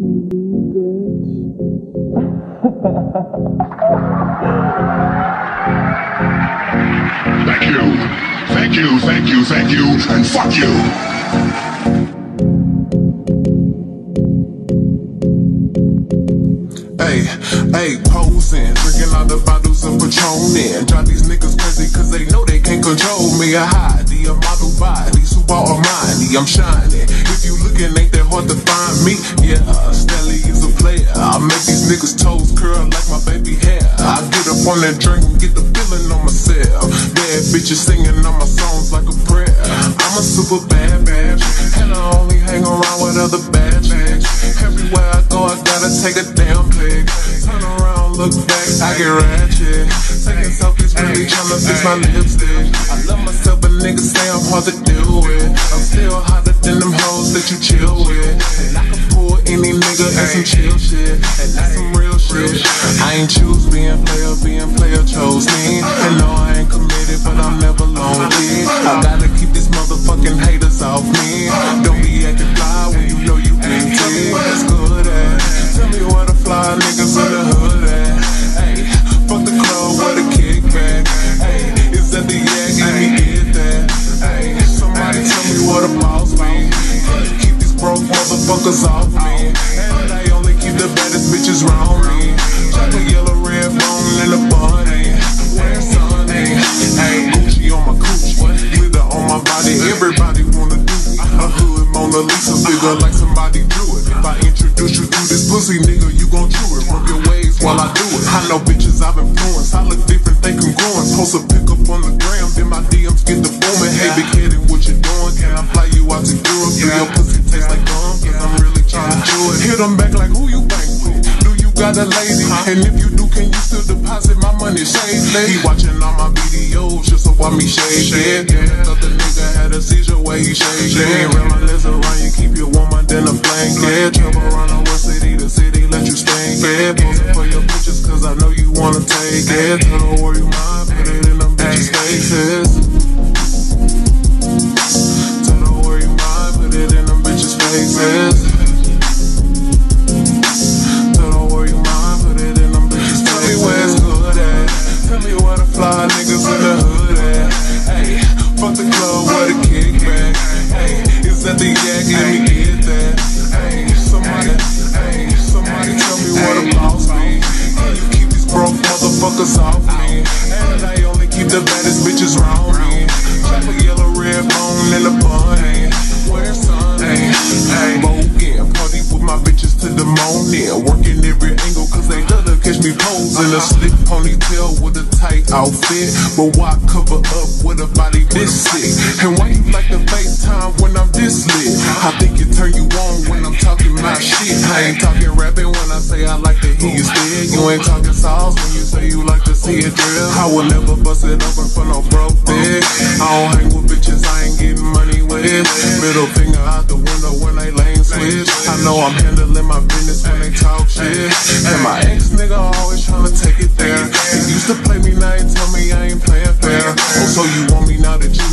Thank you. Thank you, thank you, thank you, and fuck you. Hey, hey, posing, drinking all the bottles of Patron in. Drive these niggas crazy cause they know they can't control me. I hide the model body, super Armani, I'm shining. If you looking, ain't that hard to find me? Make these niggas toes curl like my baby hair. I get up on that drink and get the feeling on myself. Bad bitches singing on my songs like a prayer. I'm a super bad bitch, and I only hang around with other bad chicks. Everywhere I go, I gotta take a damn pic. Turn around, look back, I get ratchet. Taking selfies, really tryna fix my lipstick. I love myself, but niggas say I'm hard to deal with. I'm still hotter than them hoes that you chill with. Nigga in some chill shit. And that's some real shit. I ain't choose being player, being player chose me. And no, I ain't committed, but I'm never lonely. I gotta keep these motherfucking haters off me. Don't be acting And I only keep the baddest bitches round me. Chocolate yellow, red bone, and a bunny. Where's Sunny? Hey, Gucci on my coochie. Glitter on my body. Everybody wanna do me. A hood Mona Lisa figure like somebody drew it. If I introduce you to this pussy nigga, you gon' chew it. Work your ways while I do it. I know bitches I've influenced. I look different, they congruent. Post a them back like who you bank with? Do you got a lady? And if you do, can you still deposit my money safely? He watching all my videos just so why me shake it. Thought the nigga had a seizure where he shake it. Reminisce around you, keep your woman than a blanket. Travel around the west city to city, let you spank it. Posing for your bitches cause I know you wanna take it. Her where fuck the club, where the kickback. Hey, is that the yak? Let me get that. Hey, somebody, hey, somebody tell me where the boss be. Can you keep these broke motherfuckers off to catch me. A slick ponytail with a tight outfit. But why cover up with a body this sick? And why you like the FaceTime when I'm this lit? I think it turn you on when I'm talking my shit. I ain't talking rapping when I say I like to hear you still. You ain't talking sauce when you say you like to see it drill. I will never bust it open for no broke dick. I don't hang with bitches I ain't getting money with. Middle finger out the window when they lane switch. I know I'm handling my business when they talk shit. And my ex nigga tryna take it there. He used to play me now and tell me I ain't playing fair. Oh, so you want me now that you